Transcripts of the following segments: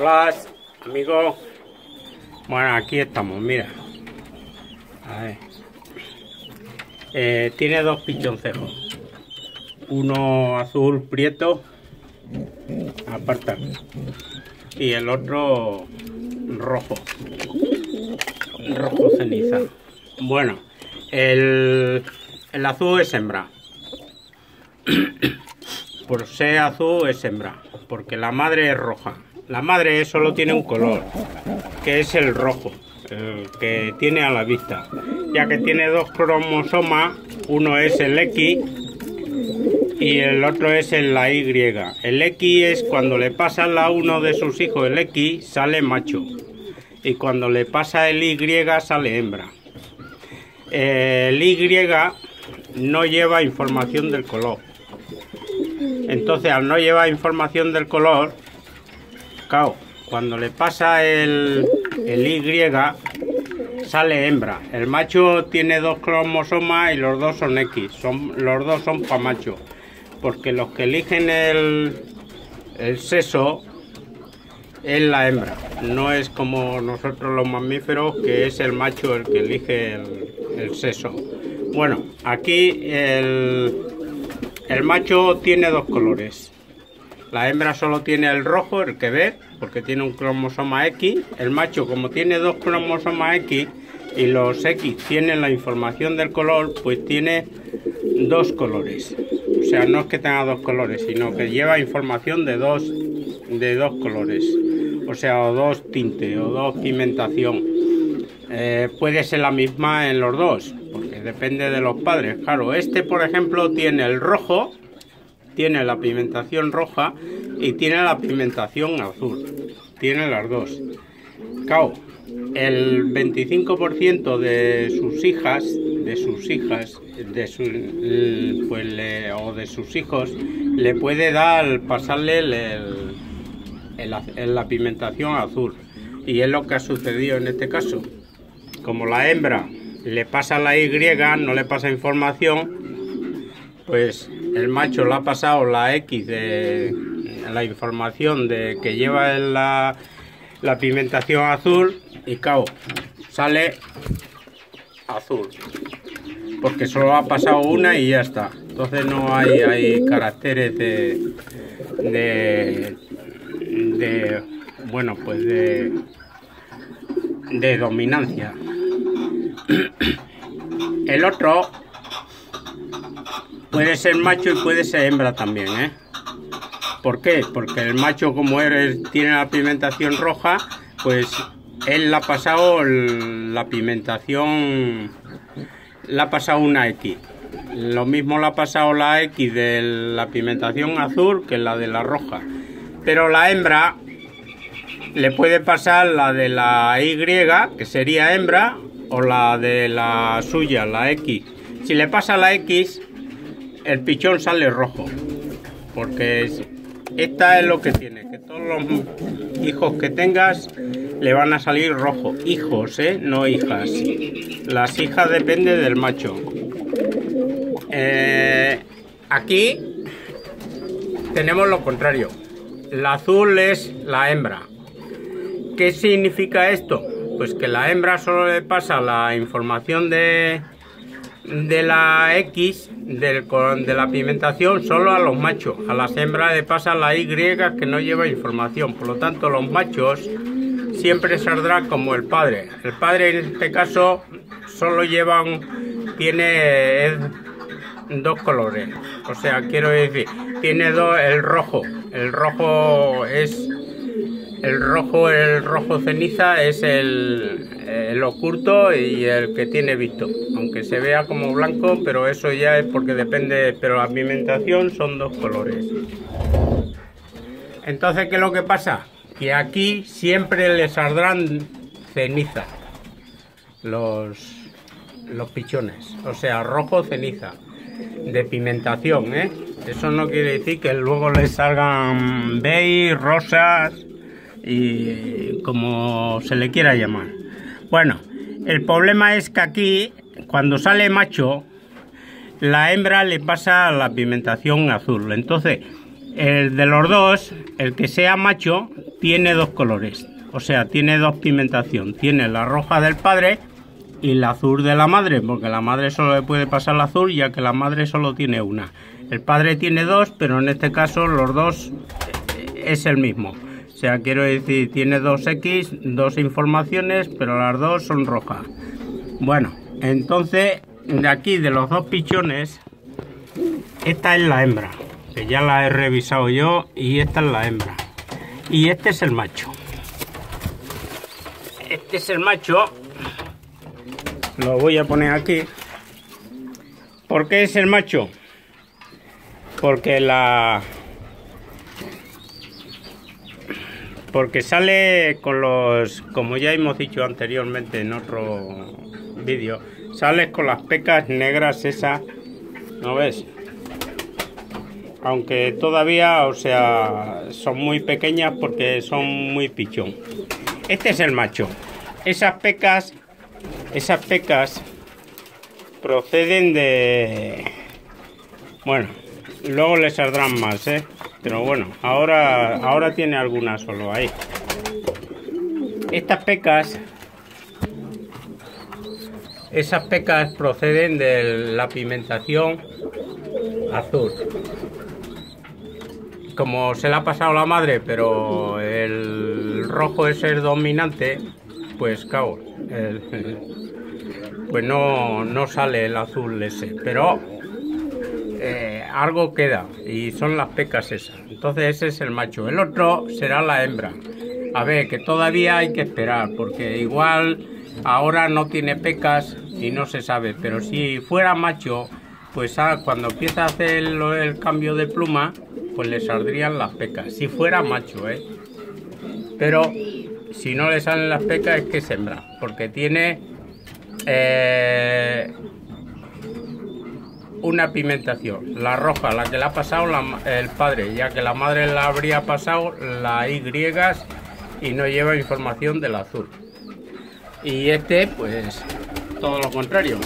Hola, amigos. Bueno, aquí estamos, mira. Eh, tiene dos pichoncejos. Uno azul prieto, aparta. Y el otro rojo. Rojo ceniza. Bueno, el, el azul es hembra. Por ser azul es hembra, porque la madre es roja. La madre solo tiene un color, que es el rojo, el que tiene a la vista. Ya que tiene dos cromosomas, uno es el X y el otro es el la Y. El X es cuando le pasa a uno de sus hijos el X, sale macho. Y cuando le pasa el Y, sale hembra. El Y no lleva información del color. Entonces, al no llevar información del color, cuando le pasa el, Y, sale hembra. El macho tiene dos cromosomas y los dos son X. Son, los dos son para macho. Porque los que eligen el, el sexo es la hembra. No es como nosotros los mamíferos, que es el macho el que elige el, el sexo. Bueno, aquí el, el macho tiene dos colores. La hembra solo tiene el rojo, el que ve, porque tiene un cromosoma X. El macho, como tiene dos cromosomas X y los X tienen la información del color, pues tiene dos colores. O sea, no es que tenga dos colores, sino que lleva información de dos, de dos colores. O sea, o dos tintes, o dos pigmentación. Eh, puede ser la misma en los dos, porque depende de los padres. Claro, este, por ejemplo, tiene el rojo tiene la pigmentación roja y tiene la pigmentación azul. Tiene las dos. Cao, el 25% de sus hijas, de sus hijas, de su, pues o de sus hijos, le puede dar, pasarle el, la pigmentación azul. Y es lo que ha sucedido en este caso. Como la hembra le pasa la Y, no le pasa información, pues el macho le ha pasado la X de la información de que lleva la, la pigmentación azul y cao, sale azul. Porque solo ha pasado una y ya está. Entonces no hay, hay caracteres de, de, de bueno pues de, de dominancia. El otro Puede ser macho y puede ser hembra también, ¿eh? ¿Por qué? Porque el macho, como él tiene la pigmentación roja, pues él le ha pasado la pigmentación, le ha pasado una X. Lo mismo le ha pasado la X de la pigmentación azul que la de la roja. Pero la hembra le puede pasar la de la Y, que sería hembra, o la de la suya, la X. Si le pasa la X, el pichón sale rojo. Porque esta es lo que tiene, que todos los hijos que tengas le van a salir rojo. Hijos, ¿eh? No hijas. Las hijas dependen del macho. Eh, aquí tenemos lo contrario. La azul es la hembra. ¿Qué significa esto? Pues que la hembra solo le pasa la información de, de la X del, de la pigmentación solo a los machos. A las hembras le pasa la Y que no lleva información. Por lo tanto, los machos siempre saldrán como el padre. El padre en este caso solo lleva tiene dos colores. O sea, quiero decir, tiene dos, el rojo. El rojo es el rojo, el rojo ceniza es el, el, oculto y el que tiene visto, aunque se vea como blanco, pero eso ya es porque depende, pero la pigmentación son dos colores. Entonces, ¿qué es lo que pasa? Que aquí siempre les saldrán ceniza los, los pichones, o sea, rojo ceniza, de pigmentación, ¿eh? Eso no quiere decir que luego les salgan beige, rosas y como se le quiera llamar. Bueno, el problema es que aquí, cuando sale macho, la hembra le pasa la pigmentación azul. Entonces, El de los dos, el que sea macho, tiene dos colores. O sea, tiene dos pigmentación. Tiene la roja del padre y la azul de la madre, porque la madre solo le puede pasar la azul, ya que la madre solo tiene una. El padre tiene dos, pero en este caso los dos eh, es el mismo. Sea, quiero decir, tiene dos X, dos informaciones, pero las dos son rojas. Bueno, entonces, de aquí, de los dos pichones, esta es la hembra, que ya la he revisado yo, y esta es la hembra. Y este es el macho. Este es el macho. Lo voy a poner aquí. ¿Por qué es el macho? porque la porque sale con los como ya hemos dicho anteriormente en otro vídeo sale con las pecas negras esas no ves aunque todavía o sea son muy pequeñas porque son muy pichón. Este es el macho. Esas pecas esas pecas proceden de bueno Luego le saldrán más, ¿eh? Pero bueno, ahora, ahora tiene algunas solo ahí. Estas pecas... Esas pecas proceden de la pigmentación azul. Como se le ha pasado la madre, pero el rojo es el dominante, pues cago, pues no, no sale el azul ese. Pero algo queda y son las pecas esas. Entonces ese es el macho. El otro será la hembra. A ver, que todavía hay que esperar porque igual ahora no tiene pecas y no se sabe. Pero si fuera macho, pues ah, cuando empieza a hacer el, cambio de pluma, pues le saldrían las pecas. Si fuera macho, ¿eh? Pero si no le salen las pecas es que es hembra. Porque tiene... Eh, una pigmentación, la roja, la que le ha pasado el padre, ya que la madre la habría pasado la Y y no lleva información del azul. Y este, pues, todo lo contrario.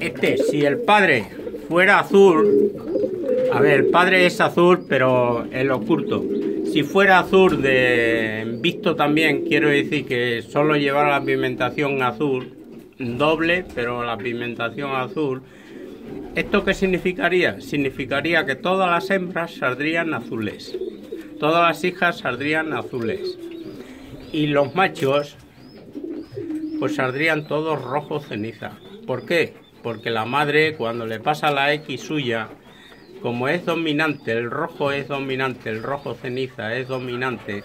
Este, si el padre fuera azul, a ver, el padre es azul, pero el oculto. Si fuera azul de visto también, quiero decir que solo llevara la pigmentación azul, doble, pero la pigmentación azul. ¿Esto qué significaría? Significaría que todas las hembras saldrían azules. Todas las hijas saldrían azules. Y los machos, pues saldrían todos rojo ceniza. ¿Por qué? Porque la madre, cuando le pasa la X suya, como es dominante, el rojo es dominante, el rojo ceniza es dominante,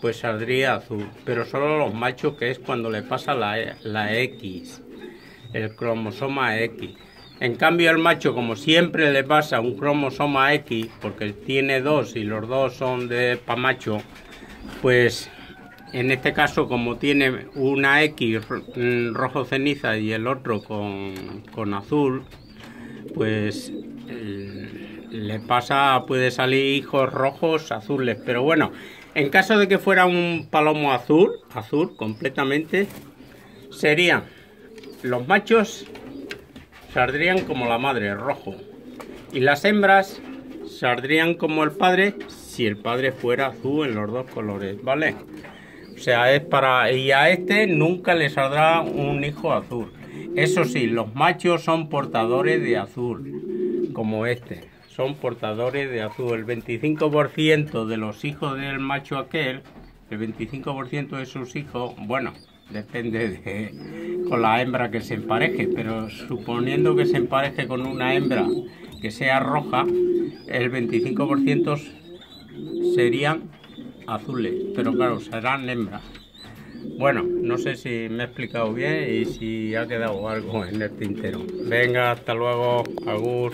pues saldría azul. Pero solo los machos, que es cuando le pasa la, la X, el cromosoma X. En cambio el macho, como siempre le pasa un cromosoma X, porque tiene dos y los dos son de pa macho, pues en este caso como tiene una X rojo ceniza y el otro con, con azul, pues le pasa, puede salir hijos rojos, azules, pero bueno, en caso de que fuera un palomo azul, azul completamente, serían los machos saldrían como la madre, rojo. Y las hembras saldrían como el padre si el padre fuera azul en los dos colores, ¿vale? O sea, es para... Y a este nunca le saldrá un hijo azul. Eso sí, los machos son portadores de azul, como este son portadores de azul. El 25% de los hijos del macho aquel, el 25% de sus hijos, bueno, depende de con la hembra que se empareje, pero suponiendo que se empareje con una hembra que sea roja, el 25% serían azules, pero claro, serán hembras. Bueno, no sé si me he explicado bien y si ha quedado algo en el tintero. Venga, hasta luego, Agur.